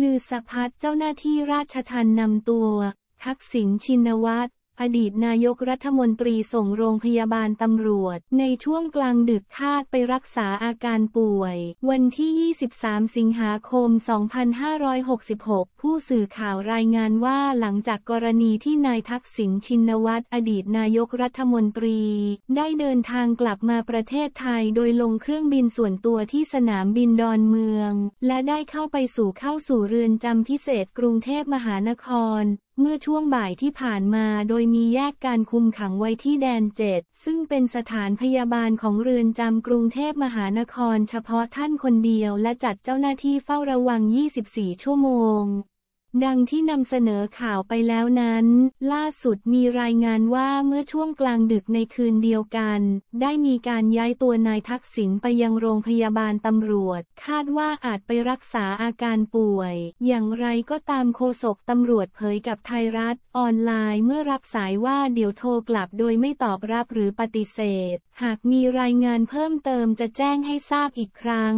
ลือสะพัดเจ้าหน้าที่ราชทันนำตัว ทักษิณชินวัตร อดีตนายกรัฐมนตรีส่งโรงพยาบาลตำรวจ ในช่วงกลางดึกคาดไปรักษาอาการป่วย วันที่ 23 สิงหาคม 2566 ผู้สื่อข่าวรายงานว่าหลังจากกรณีที่นายทักษิณชินวัตรอดีตนายกรัฐมนตรี ได้เดินทางกลับมาประเทศไทยโดยลงเครื่องบินส่วนตัวที่สนามบินดอนเมือง และได้เข้าไปสู่เข้าสู่เรือนจำพิเศษกรุงเทพมหานครเมื่อช่วงบ่ายที่ผ่านมาโดยมีแยกการคุมขังไว้ที่แดนเจ็ดซึ่งเป็นสถานพยาบาลของเรือนจำกรุงเทพมหานครเฉพาะท่านคนเดียวและจัดเจ้าหน้าที่เฝ้าระวัง 24 ชั่วโมง ดังที่นำเสนอข่าวไปแล้วนั้น ล่าสุดมีรายงานว่าเมื่อช่วงกลางดึกในคืนเดียวกัน ได้มีการย้ายตัวนายทักษิณไปยังโรงพยาบาลตำรวจ คาดว่าอาจไปรักษาอาการป่วย อย่างไรก็ตามโฆษกตำรวจเผยกับไทยรัฐออนไลน์เมื่อรับสายว่าเดี๋ยวโทรกลับโดยไม่ตอบรับหรือปฏิเสธ หากมีรายงานเพิ่มเติมจะแจ้งให้ทราบอีกครั้ง